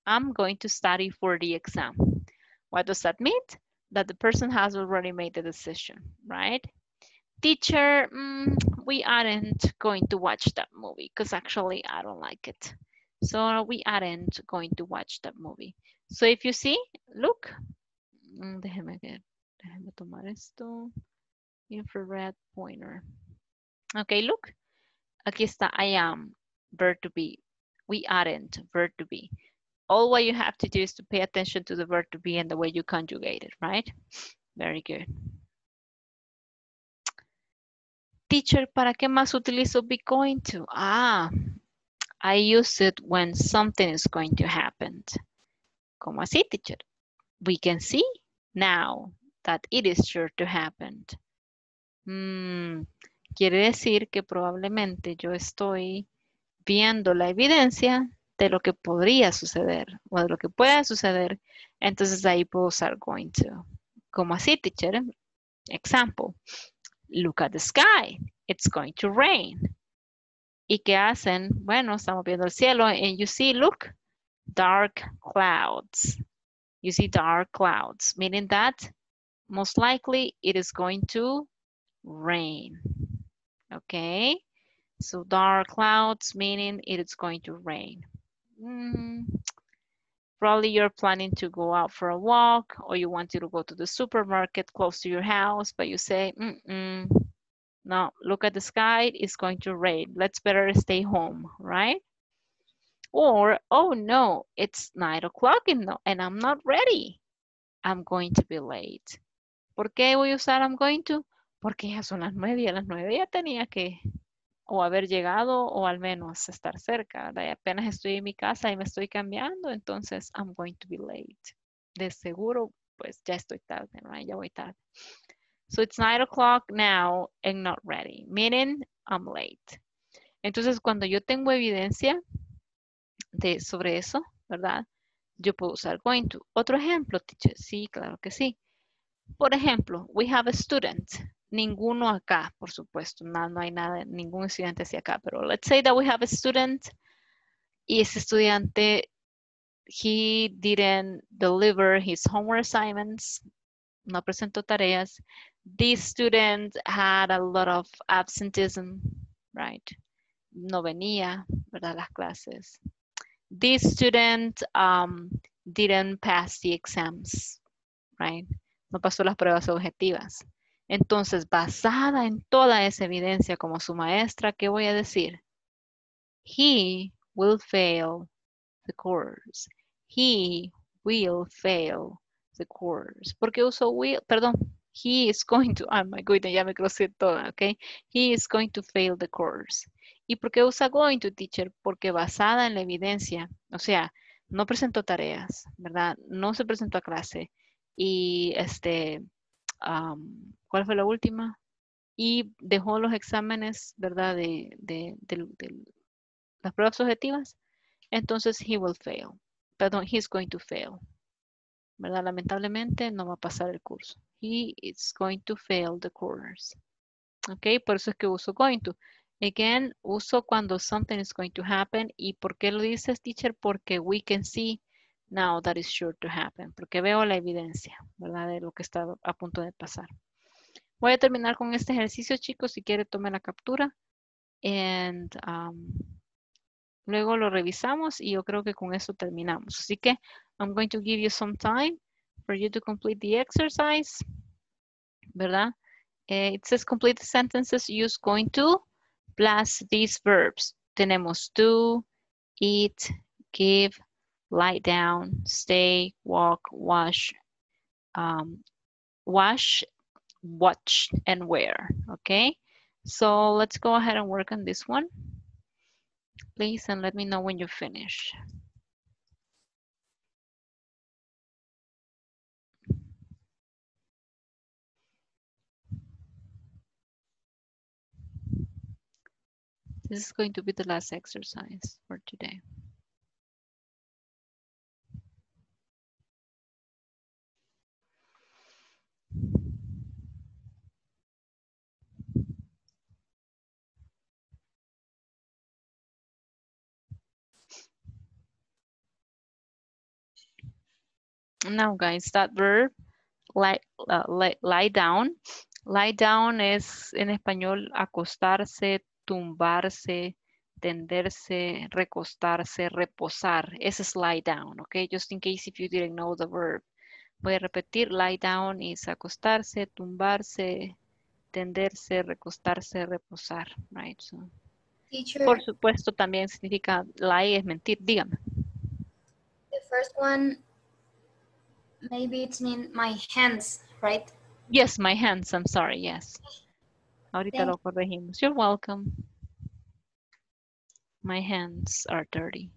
A: I'm going to study for the exam. What does that mean? That the person has already made the decision, right? Teacher, mm, we aren't going to watch that movie because actually I don't like it. So we aren't going to watch that movie. So if you see, look, mm, déjeme ver, déjeme tomar esto, infrared pointer. Okay, look, aquí está I am, verb to be. We aren't, verb to be. All what you have to do is to pay attention to the verb to be and the way you conjugate it, right? Very good. Teacher, ¿para qué más utilizo be going to? Ah, I use it when something is going to happen. ¿Cómo así, teacher? We can see now that it is sure to happen. Mm, quiere decir que probablemente yo estoy viendo la evidencia de lo que podría suceder o de lo que pueda suceder, entonces ahí puedo usar going to. Como así, teacher. Example. Look at the sky. It's going to rain. ¿Y qué hacen? Bueno, estamos viendo el cielo and you see, look, dark clouds. You see dark clouds, meaning that most likely it is going to rain. Okay? So dark clouds meaning it is going to rain. Mm, probably you're planning to go out for a walk or you wanted to go to the supermarket close to your house, but you say, mm -mm, no, look at the sky, it's going to rain. Let's better stay home, right? Or, oh no, it's nine o'clock and I'm not ready. I'm going to be late. ¿Por qué voy a usar I'm going to? Porque ya son las nueve y a las nueve ya tenía que o haber llegado o al menos estar cerca, ¿verdad? Apenas estoy en mi casa y me estoy cambiando, entonces I'm going to be late. De seguro, pues ya estoy tarde, ¿no? Ya voy tarde. So it's nine o'clock now and not ready, meaning I'm late. Entonces, cuando yo tengo evidencia de, sobre eso, ¿verdad? Yo puedo usar going to. Otro ejemplo, teacher. Sí, claro que sí. Por ejemplo, we have a student ninguno acá, por supuesto, no, no hay nada, ningún estudiante hacia acá, pero let's say that we have a student y ese estudiante, he didn't deliver his homework assignments, no presentó tareas. This student had a lot of absenteeism, right? No venía, ¿verdad? Las clases. This student um, didn't pass the exams, right? No pasó las pruebas objetivas. Entonces, basada en toda esa evidencia como su maestra, ¿qué voy a decir? He will fail the course. He will fail the course. ¿Por qué uso will? Perdón. He is going to, oh my goodness, ya me crucé toda, ¿ok? He is going to fail the course. ¿Y por qué usa going to, teacher? Porque basada en la evidencia, o sea, no presentó tareas, ¿verdad? No se presentó a clase y este, ¿cuál fue la última? Y dejó los exámenes, ¿verdad? De, las pruebas objetivas. Entonces, he will fail. Perdón, he's going to fail. ¿Verdad? Lamentablemente no va a pasar el curso. He is going to fail the course. Ok, por eso es que uso going to. Again, uso cuando something is going to happen. ¿Y por qué lo dices, teacher? Porque we can see now that is sure to happen, porque veo la evidencia. De lo que está a punto de pasar. Voy a terminar con este ejercicio, chicos. Si quiere, tome la captura. And, um, luego lo revisamos y yo creo que con eso terminamos. Así que I'm going to give you some time for you to complete the exercise. ¿Verdad? Eh, it says complete the sentences use going to plus these verbs. Tenemos to, eat, give, lie down, stay, walk, wash, um, wash, watch, and wear, okay? So let's go ahead and work on this one. Please, and let me know when you finish. This is going to be the last exercise for today. Now, guys, that verb, lie, uh, lie, lie down. Lie down es en español acostarse, tumbarse, tenderse, recostarse, reposar. Ese es lie down, okay? Just in case if you didn't know the verb. Voy a repetir, lie down es acostarse, tumbarse, tenderse, recostarse, reposar, right? So,
C: Teacher,
A: por supuesto, también significa lie es mentir. Dígame.
C: the first one, maybe it's mean my hands, right?
A: Yes, my hands, I'm sorry, yes. Ahorita
C: Thank
A: lo corregimos. You're welcome. My hands are dirty.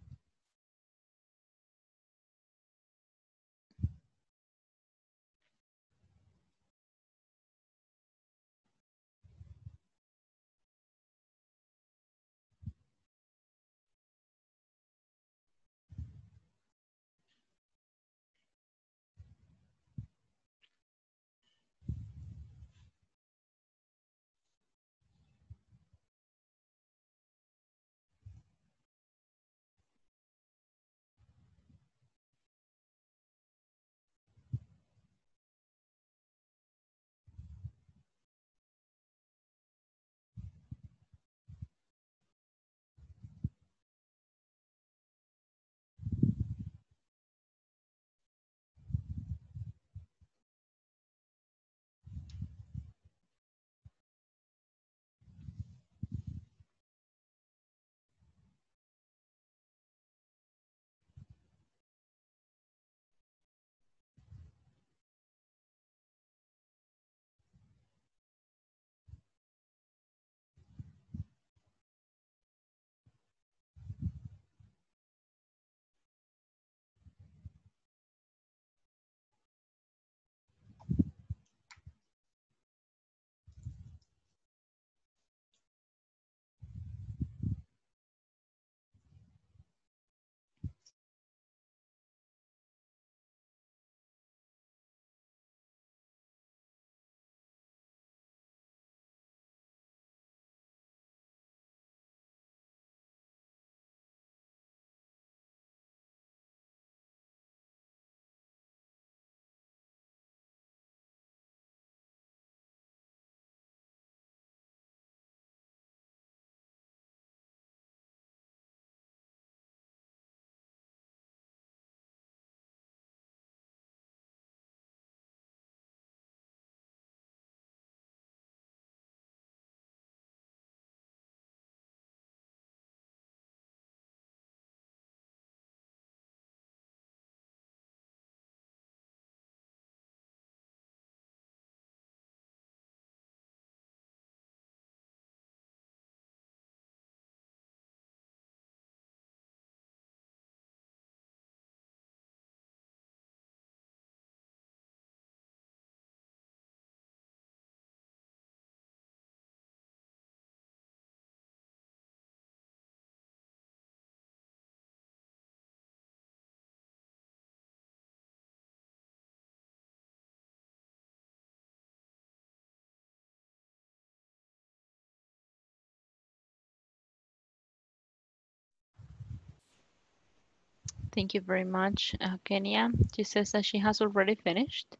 A: Thank you very much, uh, Kenya. She says that she has already finished.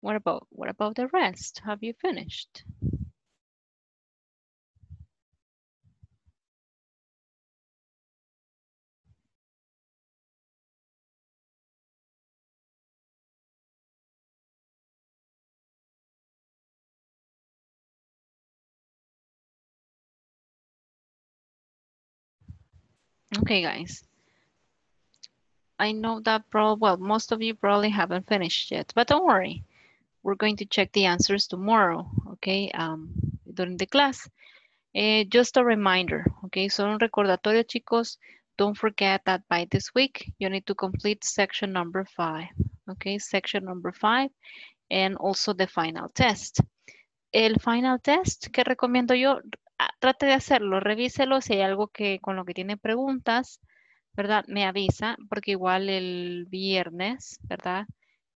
A: What about what about the rest? Have you finished? Okay, guys. I know that probably, well, most of you probably haven't finished yet, but don't worry. We're going to check the answers tomorrow, okay, um, during the class. Eh, just a reminder, okay, so un recordatorio, chicos, don't forget that by this week, you need to complete section number five, okay, section number five, and also the final test. El final test que recomiendo yo, ah, trate de hacerlo, revíselo si hay algo que con lo que tiene preguntas, ¿verdad? Me avisa, porque igual el viernes, ¿verdad?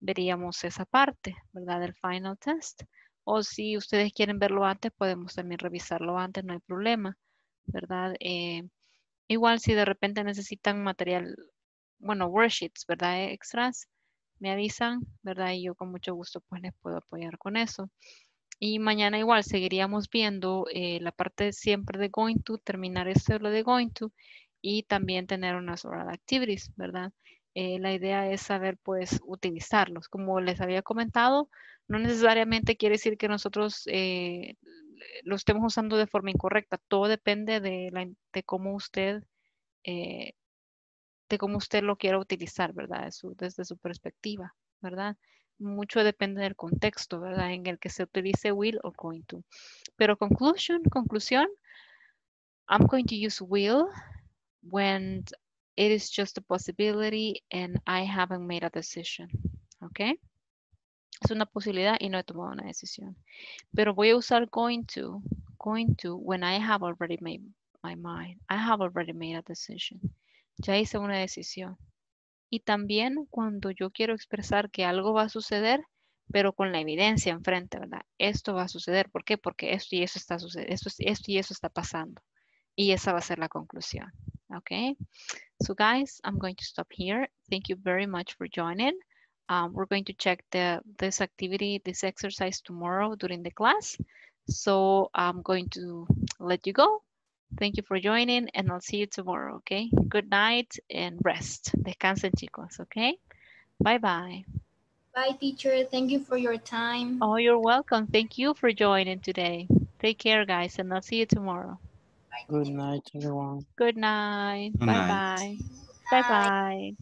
A: Veríamos esa parte, ¿verdad? Del final test. O si ustedes quieren verlo antes, podemos también revisarlo antes, no hay problema, ¿verdad? Eh, igual si de repente necesitan material, bueno, worksheets, ¿verdad? Extras, me avisan, ¿verdad? Y yo con mucho gusto pues les puedo apoyar con eso. Y mañana igual seguiríamos viendo eh, la parte siempre de going to, terminar esto lo de going to y también tener unas oral activities, ¿verdad? Eh, la idea es saber pues utilizarlos. Como les había comentado, no necesariamente quiere decir que nosotros eh, lo estemos usando de forma incorrecta. Todo depende de, la, de cómo usted de cómo usted lo quiera utilizar, ¿verdad? desde su perspectiva, ¿verdad? mucho depende del contexto, ¿verdad? En el que se utilice will o going to. Pero conclusion, conclusión, I'm going to use will when it is just a possibility and I haven't made a decision, ¿ok? Es una posibilidad y no he tomado una decisión. Pero voy a usar going to, going to when I have already made my mind. I have already made a decision. Ya hice una decisión. Y también cuando yo quiero expresar que algo va a suceder, pero con la evidencia enfrente, ¿verdad? Esto va a suceder. ¿Por qué? Porque esto y eso está sucediendo, esto, esto y eso está pasando. Y esa va a ser la conclusión. Okay. So guys, I'm going to stop here. Thank you very much for joining. Um, we're going to check the this activity, this exercise tomorrow during the class. So I'm going to let you go. Thank you for joining and I'll see you tomorrow, okay? Good night and rest. Descansen, chicos, okay? Bye-bye.
C: Bye, teacher. Thank you for your time.
A: Oh, you're welcome. Thank you for joining today. Take care, guys, and I'll see you tomorrow.
E: Good night, everyone.
A: Good night.
B: Good night.
A: Bye-bye. Bye-bye.